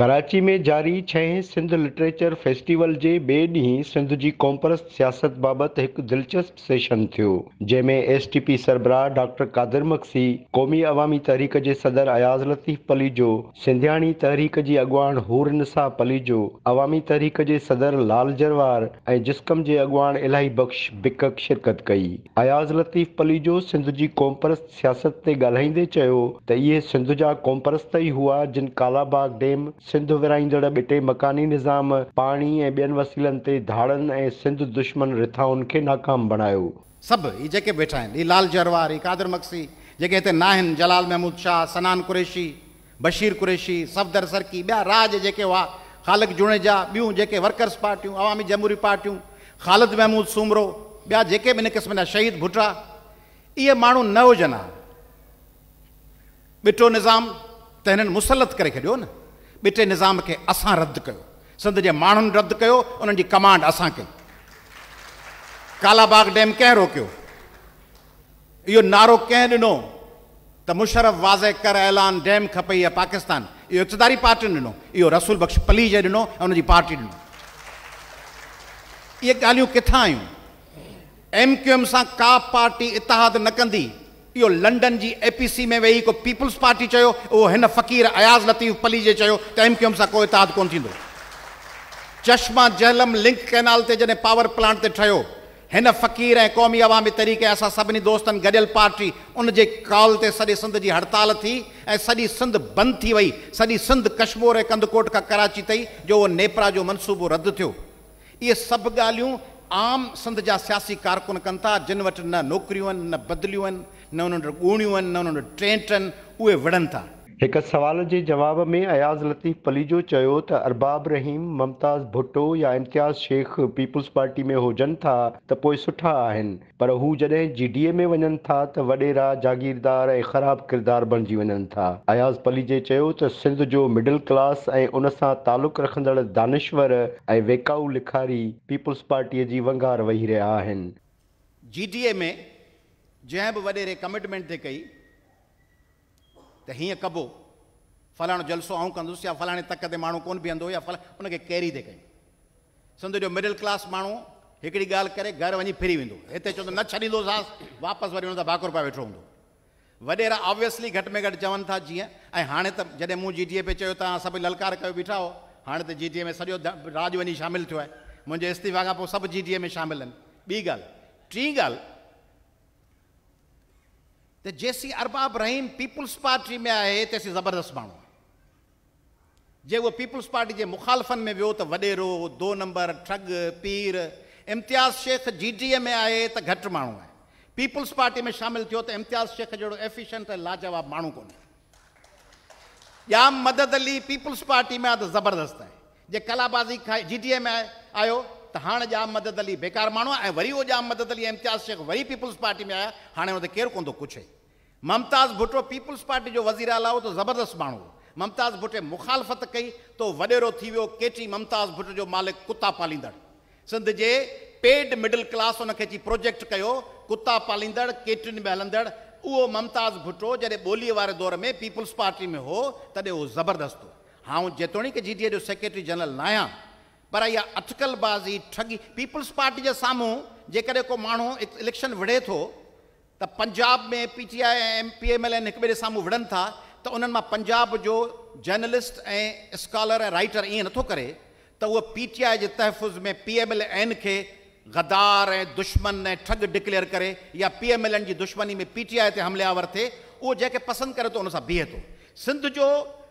कराची में जारी छह सिंध लिटरेचर फेस्टिवल जे ॿिए ॾींहुं सिंध जी कॉम्प्रस्त सियासत बाबति हिकु दिलचस्प सेशन थियो जंहिंमें एस टी पी सरबराह डॉक्टर कादिर मक्सी क़ौमी अवामी तहरीक जे सदर अयाज़ लतीफ़ पली जो सिंधियाणी तहरीक जी अॻुवाण हूर निसा पली जो अवामी तहरीक जे सदर लाल जरवार ऐं जिस्कम जे अॻुवाण इलाही बख़्श भिकक शिरकत कई अयाज़ लतीफ़ पली जो सिंध जी कोम्परस सियासत ते ॻाल्हाईंदे चयो त इहे सिंध जा कॉम्परस्त ई हुआ जिन कालाबाग डेम विरहाईंदड़ मकानी निज़ाम पाणी ऐं ऐं ॿियनि वसीलनि ते धाड़नि दुश्मन रिथाउनि खे नाकाम बणायो सभु हीउ जेके वेठा आहिनि लाल जरवार हीउ कादर मक्सी जेके हिते न आहिनि जलाल महमूद शाह सनान कुरेशी बशीर कुरेशी सफ़दर सरकी ॿिया राज जेके हुआ ख़ालिक जुणे जा ॿियूं जेके वर्कर्स पार्टियूं अवामी जमूरी पार्टियूं ख़ालिद महमूद सूमरो ॿिया जेके बि इन क़िस्म जा शहीद भुटा इहे माण्हू न हुजनि हा ॿिठो निज़ाम त हिननि मुसलत करे छॾियो न ॿिटे टे निज़ाम खे असां रद्द कयो सिंध जे माण्हुनि रद्द कयो उन्हनि जी कमांड असां कई कालाबाग डैम कंहिं रोकियो इहो नारो कंहिं ॾिनो त मुशरफ़ वाज़े कर ऐलान डैम खपे इहा पाकिस्तान इहो इक़्तदारी पार्टी ॾिनो इहो रसूल बख़्श पली जे ॾिनो ऐं हुनजी पार्टी ॾिनो इहे ॻाल्हियूं किथां आहियूं एम क्यू एम सां का पार्टी इतिहाद न कंदी इो लंडन जी एपीसी में वेही को पीपल्स पार्टी चयो वो हन फ़क़ीर अयाज़ लतीफ़ पली जे चयो त एम क्यूम सां को इताद कोन थिंदो चश्मा जहलम लिंक कैनाल ते जने पावर प्लांट ते ठयो हन फ़क़ीर ए क़ौमी अवामी तरीक़े असा सबनी दोस्तन गॾियल पार्टी जे कॉल ते सडी सिंध जी हड़ताल थी ए सडी सिंध बंद थी वई सडी सिंध कश्मीर ए कंदकोट का कराची तई जो वो नेपरा जो मनसूबो रद्द थयो ये सब गालियों आम सिंध जा सियासी कारकुन कनि जिन वट न नौकरियों न बदलियों न न उन्हनि उन्हनि आहिनि आहिनि उहे विढ़नि था हिकु सुवाल जे जवाब में अयाज़ लतीफ़ पली जो चयो त अरबाब रहीम मुमताज़ भुटो या इम्तियाज़ शेख पीपुल्स पार्टी में हुजनि था त पोइ सुठा आहिनि पर हू जॾहिं जी डी ए में वञनि था त वॾेरा जागीरदार ऐं ख़राबु किरदारु बणिजी वञनि था अयाज़ पली जे चयो त सिंध जो मिडल क्लास ऐं उन सां तालुक़ु रखंदड़ दानिश्वर ऐं वेकाऊ लिखारी पीपुल्स पार्टीअ जी वंगार वेही रहिया आहिनि जी डी ए में जंहिं बि वॾेरे कमिटमेंट ते कई त हीअं कबो फलाणो जलसो आऊं कंदुसि या फलाणे तक ते माण्हू कोन बीहंदो या फला उनखे कैरी ते कयूं सम्झो जो मिडिल क्लास माण्हू हिकिड़ी ॻाल्हि करे घरु वञी फिरी वेंदो हिते चवंदो न छॾींदोसांसि वापसि वरी हुन सां भाकुर रुपया वेठो हूंदो वॾेरा ऑब्वियसली घटि में घटि चवनि था जीअं ऐं हाणे त जॾहिं मूं जी टीए पे चयो तव्हां सभु ललकार कयो बीठा हो हाणे त जी डी ए में सॼो राज वञी शामिलु थियो आहे मुंहिंजे इस्तीफ़ा खां पोइ सभु जी डी ए में शामिलु आहिनि ॿी ॻाल्हि टीं ॻाल्हि तो जैसी अरबाब रहीम पीपुल्स पार्टी में आए तेसी ज़बरदस्त मू आहे जे उहो पीपुल्स पार्टी के मुखालफन में वियो तो वॾेरो दो नंबर ठग पीर इम्तियाज़ शेख जीडीए में आए तो घट मू आहे पीपुल्स पार्टी में शामिल थो तो इम्तियाज़ शेख जो एफिशिएंट लाजवाब मू को याम मदद अली पीपुल्स पार्टी में आहे त तो ज़बरदस्त आहे जे कलाबाज़ी खा जी डी में आयो त हाणे जाम मदद अली बेकार माण्हू ऐं वरी उहो जाम मदद अली इम्तियाज़ शेख वरी पीपुल्स पार्टी में आया हाणे हुन ते केरु कोन थो पुछे ममताज़ भुटो पीपुल्स पार्टी जो वज़ीर आला हो त ज़बरदस्तु माण्हू ममताज़ भुटे मुखालफ़त कई तो वॾेरो थी वियो केटी ममताज़ भुट जो मालिक कुता पालींदड़ सिंध जे पेड मिडिल क्लास हुनखे अची प्रोजेक्ट कयो कुता पालींदड़ केटियुनि में हलंदड़ उहो ममताज़ भुटो जॾहिं ॿोलीअ वारे दौर में पीपुल्स पार्टी में हो तॾहिं उहो ज़बरदस्तु हो आऊं जेतोणीकि जी डी ए जो सेक्रेटरी जनरल न आहियां पर यह अटकलबाज़ी ठगी पीपल्स पार्टी के सामू जो मू इलेक्शन विड़े तो पंजाब में P T I M P M L N एक ॿिए सामू विड़न था तो उन्होंने पंजाब जो जर्नलिस्ट ए स्कॉलर ऐं राइटर ये नो करे तो वह पी टी आई तहफ़ुज़ में पी एम एल एन के गदार ए दुश्मन ए ठग डिक्लेयर कर या पी एम एल एन की दुश्मनी में पी टी आई हमलियावर थे वो जैसे पसंद करे तो उन बीहे तो सिंध जो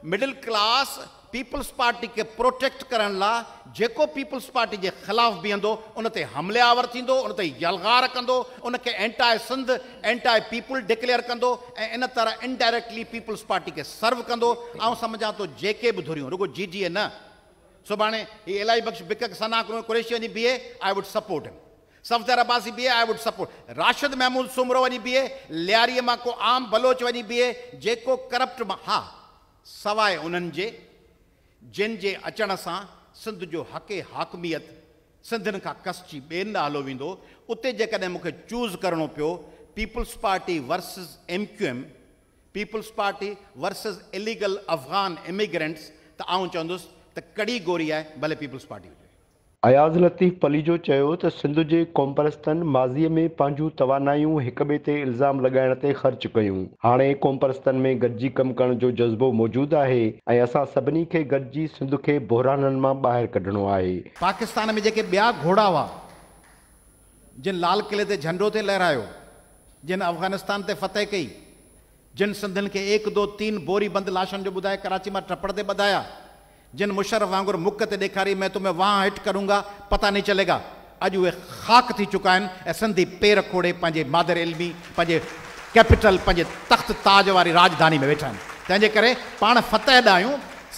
मिडिल क्लास पीपल्स पार्टी के प्रोटेक्ट करण लाइ जेको पीपल्स पार्टी के खिलाफ बीहंदो उन ते हमले आवर थींदो उन ते यलगार कंदो उनखे एंटाए सिंध एंटा पीपुल डिक्लेयर कौ ऐं इन तरह इनडायरेक्टली पीपल्स पार्टी के सर्व कंदो आउं सम्झां थो तो जेके बि धुरियूं रुगो जी जी ए न सुभाणे हीअ इलाही बख़्श बिकक सना कुरेशी वञी I would support him Safdar Abbasi बीहे I would support Rashid Mahmood Soomro वञी बीहे लियारीअ मां को आम बलोच वही बीहे जेको करप्ट हाँ सवाइ उन्हनि जे जिन जे अचण सां सिंध जो हके हाकमियत सिंधियुनि खां कसजी ॿिए न हलो वेंदो उते जेकॾहिं मूंखे चूज़ करिणो पियो people's party versus M Q M people's party versus illegal Afghan immigrants त आउं चवंदुसि त कड़ी गोरी आहे भले पीपल्स पार्टी हुजे अयाज़ लतीफ़ पली जो चयो त सिंध जे कोमपरस्तनि माज़ीअ में पंहिंजूं तवानायूं हिक ॿिए ते इल्ज़ाम लॻाइण ते ख़र्च कयूं हाणे कोमपरस्तनि में गॾिजी कमु करण जो जज़्बो मौजूदु आहे ऐं असां सभिनी खे गॾिजी सिंध खे बोहराननि मां ॿाहिरि कढणो आहे पाकिस्तान में जेके ॿिया घोड़ा हुआ जिन लाल क़िले ते झंडो ते लहिरायो जिन अफ़गानिस्तान ते फ़तेह कई जिन सिंधियुनि खे एक दो तीन बोरी बंदि लाशनि जो ॿुधाए कराची मां टपड़ ते ॿधाया जिन मुशरफ वांगुर से ॾेखारी मैं तुम्हें वहां हिट करूंगा पता नहीं चलेगा अज वे ख़ाक थी चुका है सिंधी पेर खोड़े पंहिंजे मादर इलमी पंहिंजे कैपिटल पंहिंजे तख़्त ताज वारी राजधानी में वेठा तेज कर पा पाण फतह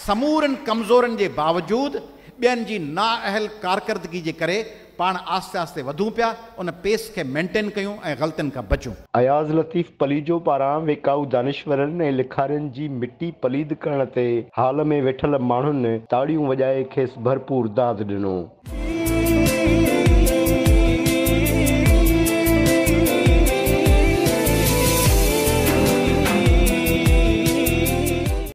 समूर कमजोर के बावजूद बेन की नाअहल कारकर्दगी के करे पाण आहिस्ते आहिस्ते वधूं पिया उन पेस खे मेंटेन कयूं ऐं ग़लतियुनि खां बचूं अयाज़ लतीफ़ पलीजो पारां विकाऊ दानिश्वरनि ऐं लिखारियुनि जी मिटी पलीद करण ते हाल में वेठल माण्हुनि ताड़ियूं वॼाए खेसि भरपूर दाद ॾिनो